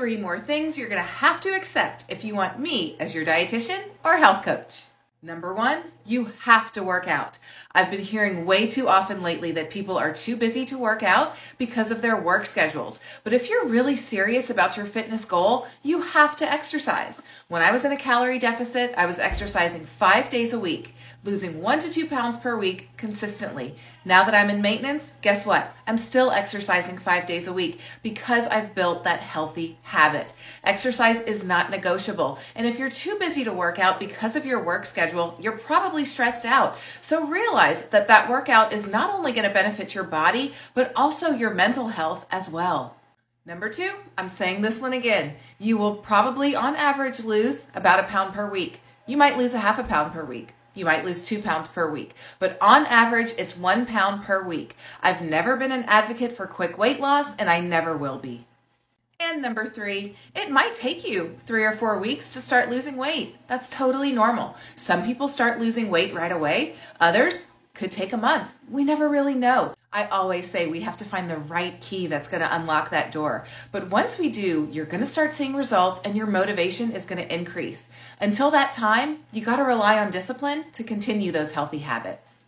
three more things you're going to have to accept if you want me as your dietitian or health coach. Number one, you have to work out. I've been hearing way too often lately that people are too busy to work out because of their work schedules. But if you're really serious about your fitness goal, you have to exercise. When I was in a calorie deficit, I was exercising five days a week losing one to two pounds per week consistently. Now that I'm in maintenance, guess what? I'm still exercising five days a week because I've built that healthy habit. Exercise is not negotiable. And if you're too busy to work out because of your work schedule, you're probably stressed out. So realize that that workout is not only going to benefit your body, but also your mental health as well. Number two, I'm saying this one again. You will probably, on average, lose about a pound per week. You might lose a half a pound per week. You might lose two pounds per week, but on average, it's one pound per week. I've never been an advocate for quick weight loss, and I never will be. And number three, it might take you three or four weeks to start losing weight. That's totally normal. Some people start losing weight right away, others could take a month. We never really know. I always say we have to find the right key that's going to unlock that door. But once we do, you're going to start seeing results and your motivation is going to increase. Until that time, you got to rely on discipline to continue those healthy habits.